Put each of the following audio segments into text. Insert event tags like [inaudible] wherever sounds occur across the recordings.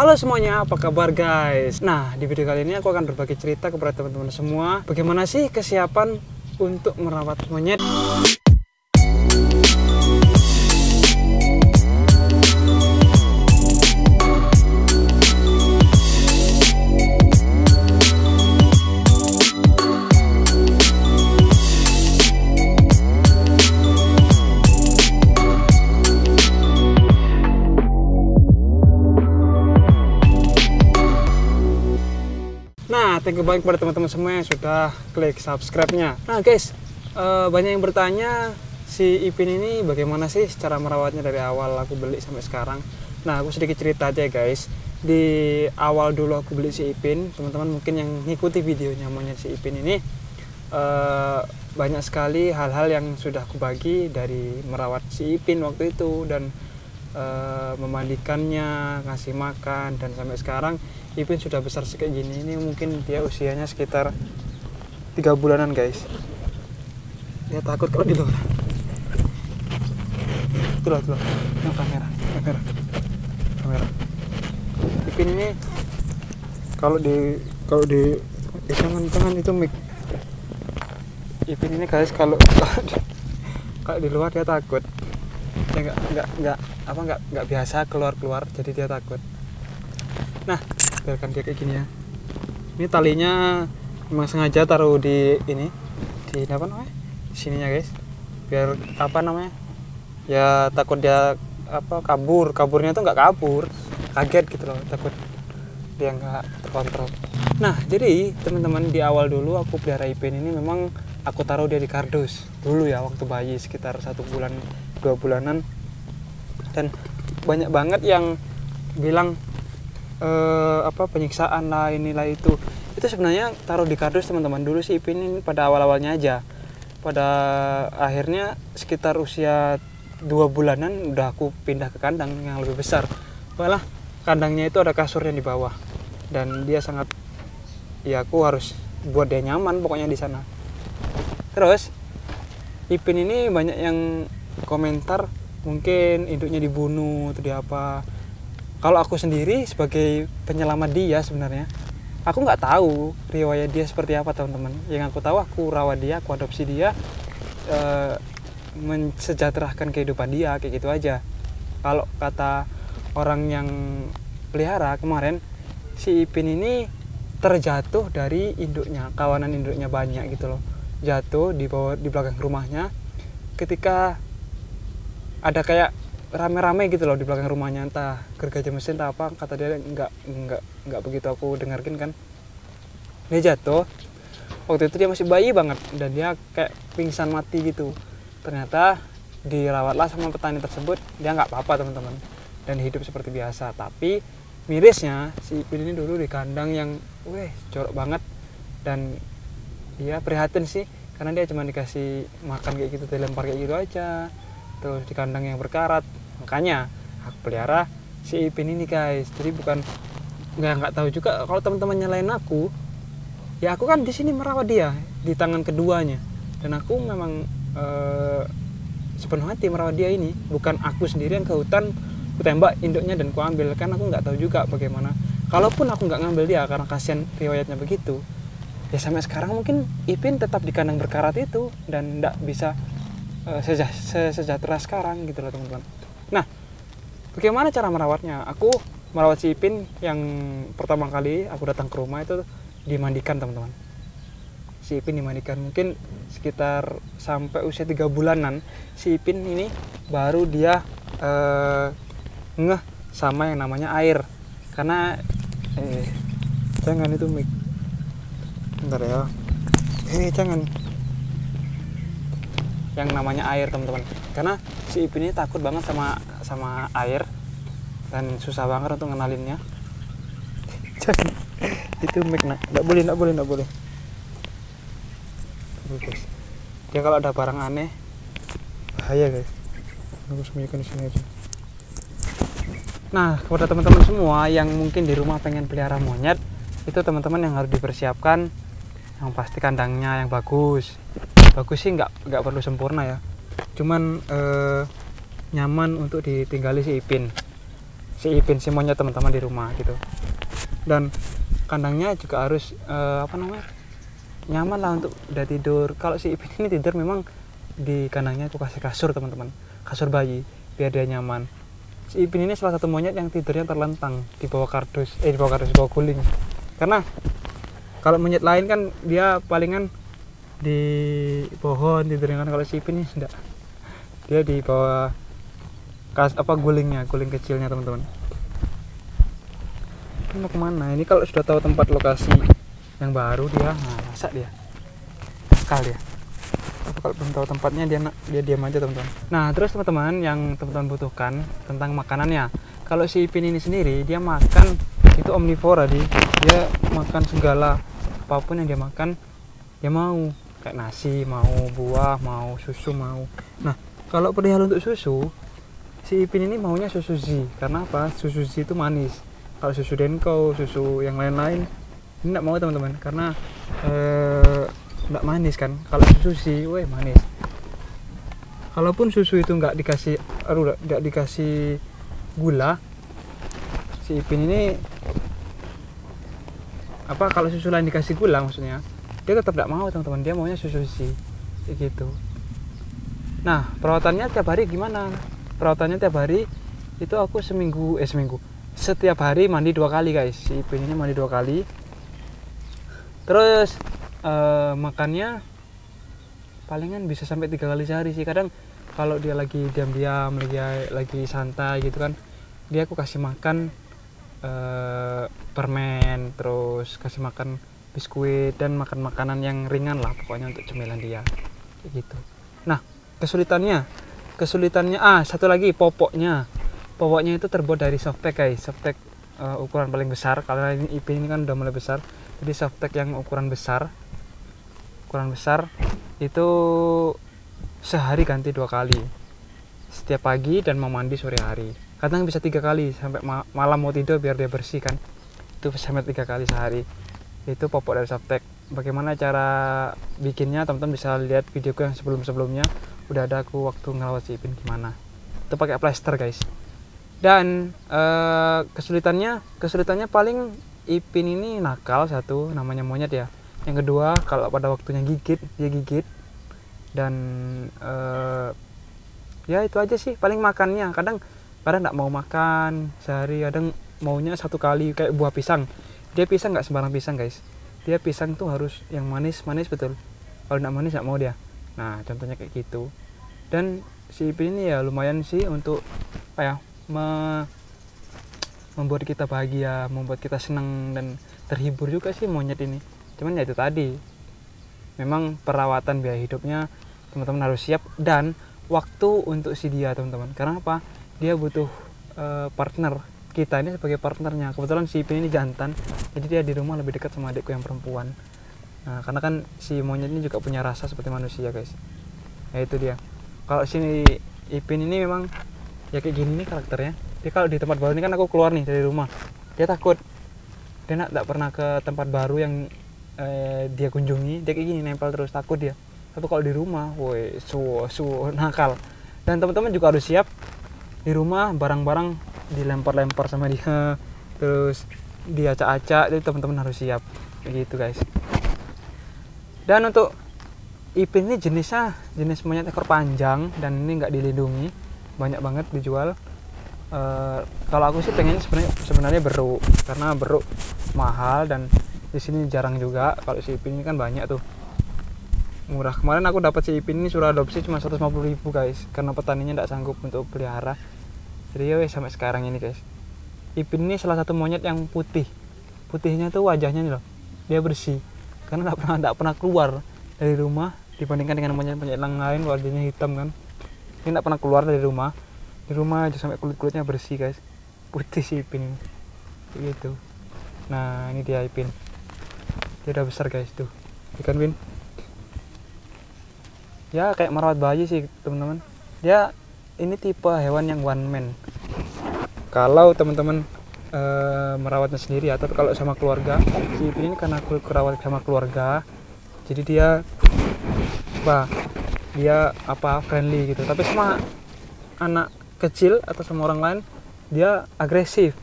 Halo semuanya, apa kabar guys? Nah, di video kali ini aku akan berbagi cerita kepada teman-teman semua Bagaimana sih kesiapan untuk merawat monyet Banyak kepada teman-teman semua yang sudah klik subscribe-nya. Nah, guys, eh, banyak yang bertanya si Ipin ini bagaimana sih cara merawatnya dari awal aku beli sampai sekarang. Nah, aku sedikit cerita aja, guys. Di awal dulu aku beli si Ipin, teman-teman mungkin yang ngikuti videonya monyet si Ipin ini eh, banyak sekali hal-hal yang sudah aku bagi dari merawat si Ipin waktu itu dan eh, memandikannya, ngasih makan dan sampai sekarang Ipin sudah besar kayak gini. Ini mungkin dia usianya sekitar tiga bulanan guys. Dia takut kalau di luar. Itulah itulah yang kamera kamera kamera. Ipin ini kalau di kalau di jangan jangan itu mic Ipin ini guys kalau di, [laughs] kalau di luar dia takut dia nggak nggak nggak apa nggak nggak biasa keluar keluar jadi dia takut. Nah biarkan dia kayak gini ya. Ini talinya memang sengaja taruh di ini di apa namanya? Sininya guys. Biar apa namanya? Ya takut dia apa kabur. Kaburnya tuh nggak kabur. Kaget gitu loh takut dia nggak terkontrol. Nah jadi teman-teman di awal dulu aku pelihara ipin ini memang aku taruh dia di kardus dulu ya waktu bayi sekitar satu bulan dua bulanan. Dan banyak banget yang bilang eh, apa penyiksaan lah inilah itu. Itu sebenarnya taruh di kardus teman-teman. Dulu sih Ipin ini pada awal-awalnya aja. Pada akhirnya sekitar usia dua bulanan udah aku pindah ke kandang yang lebih besar. Malah kandangnya itu ada kasurnya di bawah. Dan dia sangat ya aku harus buat dia nyaman pokoknya di sana. Terus Ipin ini banyak yang komentar mungkin induknya dibunuh atau di apa. Kalau aku sendiri sebagai penyelamat dia sebenarnya aku nggak tahu riwayat dia seperti apa teman-teman. Yang aku tahu aku rawat dia aku adopsi dia e, mensejahterakan kehidupan dia kayak gitu aja. Kalau kata orang yang pelihara kemarin si Ipin ini terjatuh dari induknya kawanan induknya banyak gitu loh. Jatuh di bawah di belakang rumahnya. Ketika ada kayak rame-rame gitu loh di belakang rumahnya. Entah gergaji mesin entah apa kata dia nggak nggak nggak begitu aku dengarkan kan. Dia jatuh. Waktu itu dia masih bayi banget dan dia kayak pingsan mati gitu. Ternyata dirawatlah sama petani tersebut dia nggak apa-apa teman-teman. Dan hidup seperti biasa. Tapi mirisnya si Ipin ini dulu di kandang yang weh jorok banget. Dan dia prihatin sih. Karena dia cuma dikasih makan kayak gitu dilempar kayak gitu aja terus di kandang yang berkarat. Makanya aku pelihara si Ipin ini guys. Jadi bukan nggak nggak tahu juga. Kalau teman-teman nyalain aku ya aku kan di sini merawat dia di tangan keduanya. Dan aku memang eh, sepenuh hati merawat dia ini. Bukan aku sendirian ke hutan aku tembak induknya dan aku ambil. Kan aku nggak tahu juga bagaimana. Kalaupun aku nggak ngambil dia karena kasihan riwayatnya begitu ya sampai sekarang mungkin Ipin tetap di kandang berkarat itu. Dan nggak bisa sejahtera sekarang gitu loh teman-teman. Nah, bagaimana cara merawatnya? Aku merawat si Ipin yang pertama kali aku datang ke rumah itu dimandikan teman-teman. Si Ipin dimandikan. Mungkin sekitar sampai usia tiga bulanan si Ipin ini baru dia eh, ngeh sama yang namanya air. Karena eh jangan itu mik. Bentar ya. Eh jangan yang namanya air teman-teman. Karena si Ipin ini takut banget sama sama air dan susah banget untuk ngenalinnya. Itu mic nak. Nggak boleh nggak boleh nggak boleh. Dia kalau ada barang aneh bahaya guys. Aku sembunyikan di sini aja. Nah kepada teman-teman semua yang mungkin di rumah pengen pelihara monyet itu teman-teman yang harus dipersiapkan. Yang pasti kandangnya yang bagus bagus sih nggak nggak perlu sempurna ya. Cuman eh, nyaman untuk ditinggali si Ipin. Si Ipin si teman-teman di rumah gitu. Dan kandangnya juga harus eh, apa namanya nyaman lah untuk udah tidur. Kalau si Ipin ini tidur memang di kandangnya aku kasih kasur teman-teman. Kasur bayi biar dia nyaman. Si Ipin ini salah satu monyet yang tidurnya terlentang di bawah kardus eh di bawah kardus di bawah guling. Karena kalau monyet lain kan dia palingan di pohon tidurnya kan kalau si Ipin ini enggak. Dia di bawah kas apa gulingnya guling kecilnya teman-teman. Ini mau ke mana? Ini kalau sudah tahu tempat lokasi yang baru dia nah masa dia. Nakal dia. Tapi kalau belum tahu tempatnya dia dia diam aja teman-teman. Nah terus teman-teman yang teman-teman butuhkan tentang makanannya. Kalau si Ipin ini sendiri dia makan itu omnivora di. Dia makan segala apa pun yang dia makan dia mau kayak nasi mau buah mau susu mau. Nah kalau perihal untuk susu si Ipin ini maunya susu Z. Karena apa? Susu Z itu manis. Kalau susu Denko susu yang lain-lain ini nggak mau teman-teman. Karena eh, nggak manis kan? Kalau susu Z weh manis. Kalaupun susu itu nggak dikasih aduh nggak dikasih gula si Ipin ini apa kalau susu lain dikasih gula maksudnya dia tetap tidak mau teman-teman. Dia maunya susu kayak gitu. Nah perawatannya tiap hari gimana? Perawatannya tiap hari itu aku seminggu eh seminggu. Setiap hari mandi dua kali guys. Si ini mandi dua kali. Terus eh, makannya palingan bisa sampai tiga kali sehari sih. Kadang kalau dia lagi diam-diam lagi lagi santai gitu kan dia aku kasih makan eh, permen terus kasih makan biskuit dan makan makanan yang ringan lah pokoknya untuk cemilan dia. Kayak gitu. Nah kesulitannya kesulitannya ah satu lagi popoknya. Popoknya itu terbuat dari softpack guys. Softpack eh, ukuran paling besar. Karena ini IP ini kan udah mulai besar. Jadi softpack yang ukuran besar ukuran besar itu sehari ganti dua kali. Setiap pagi dan mau mandi sore hari. Kadang bisa tiga kali sampai ma- malam mau tidur biar dia bersih kan. Itu sampai tiga kali sehari itu popok dari softtek bagaimana cara bikinnya? Teman-teman bisa lihat videoku yang sebelum-sebelumnya. Udah ada aku waktu ngelawat si Ipin gimana. Itu pakai plaster guys. Dan eh, kesulitannya kesulitannya paling Ipin ini nakal satu namanya monyet ya. Yang kedua kalau pada waktunya gigit dia gigit. Dan eh, ya itu aja sih paling makannya. Kadang kadang nggak mau makan sehari. Kadang maunya satu kali kayak buah pisang dia pisang nggak sembarang pisang guys. Dia pisang tuh harus yang manis manis betul. Kalau nggak manis nggak mau dia. Nah contohnya kayak gitu. Dan si Ipin ini ya lumayan sih untuk apa ya me- membuat kita bahagia membuat kita senang dan terhibur juga sih monyet ini. Cuman ya itu tadi. Memang perawatan biaya hidupnya teman-teman harus siap dan waktu untuk si dia teman-teman. Karena apa? Dia butuh eh, partner kita ini sebagai partnernya. Kebetulan si Ipin ini jantan jadi dia di rumah lebih dekat sama adikku yang perempuan. Nah karena kan si monyet ini juga punya rasa seperti manusia guys. Ya itu dia. Kalau si Ipin ini memang ya kayak gini nih karakternya. Dia kalau di tempat baru ini kan aku keluar nih dari rumah. Dia takut. Dia nak tak pernah ke tempat baru yang eh, dia kunjungi dia kayak gini nempel terus takut dia. Tapi kalau di rumah woi su su nakal. Dan teman-teman juga harus siap. Di rumah barang-barang dilempar-lempar sama dia. Terus diacak-acak jadi teman-teman harus siap. Kayak gitu guys. Dan untuk Ipin ini jenisnya jenis monyet ekor panjang dan ini nggak dilindungi. Banyak banget dijual. Eh, kalau aku sih pengen sebenarnya sebenarnya beruk karena beruk mahal dan di sini jarang juga. Kalau si Ipin ini kan banyak tuh. Murah. Kemarin aku dapat si Ipin ini suruh adopsi cuma 150 ribu guys. Karena petaninya tidak sanggup untuk pelihara jadi ya sampai sekarang ini guys. Ipin ini salah satu monyet yang putih. Putihnya tuh wajahnya loh. Dia bersih. Karena tidak pernah tidak pernah keluar dari rumah dibandingkan dengan monyet-monyet yang lain wajahnya hitam kan. Ini tidak pernah keluar dari rumah. Di rumah aja sampai kulit kulitnya bersih guys. Putih si Ipin. Ini gitu. Nah ini dia Ipin. Dia udah besar guys tuh. Ikan Win? Ya kayak merawat bayi sih teman-teman. Dia ini tipe hewan yang one man. Kalau teman-teman eh, merawatnya sendiri atau kalau sama keluarga si ini karena aku kerawat sama keluarga jadi dia apa dia apa friendly gitu. Tapi sama anak kecil atau sama orang lain dia agresif.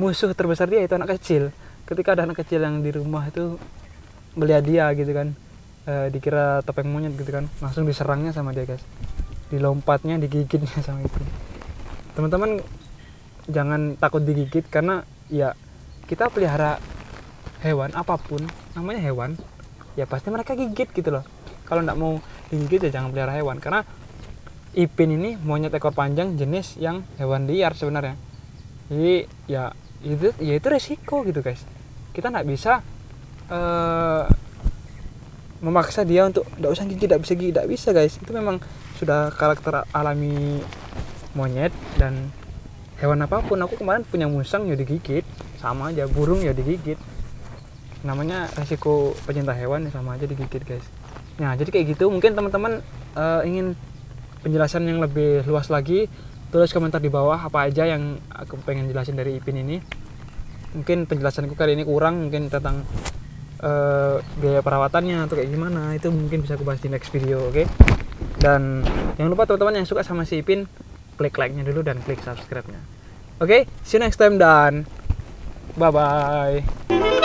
Musuh terbesar dia itu anak kecil. Ketika ada anak kecil yang di rumah itu melihat dia gitu kan eh, dikira topeng monyet gitu kan langsung diserangnya sama dia guys dilompatnya digigitnya [laughs] sama itu. Teman-teman jangan takut digigit karena ya kita pelihara hewan apa pun namanya hewan ya pasti mereka gigit gitu loh. Kalau nggak mau digigit ya jangan pelihara hewan. Karena ipin ini monyet ekor panjang jenis yang hewan liar sebenarnya. Jadi ya itu ya itu resiko gitu guys. Kita nggak bisa eh, memaksa dia untuk nggak usah gigit tidak bisa gigit tidak bisa guys. Itu memang sudah karakter alami monyet dan hewan apa pun aku kemarin punya musang ya digigit sama aja burung ya digigit. Namanya resiko pecinta hewan ya sama aja digigit guys. Nah jadi kayak gitu mungkin teman-teman eh, ingin penjelasan yang lebih luas lagi tulis komentar di bawah apa aja yang aku pengen jelasin dari Ipin ini. Mungkin penjelasanku kali ini kurang mungkin tentang eh, biaya perawatannya atau kayak gimana itu mungkin bisa aku bahas di next video oke dan jangan lupa teman-teman yang suka sama si Ipin klik like-nya dulu dan klik subscribe-nya. Oke see you next time dan bye bye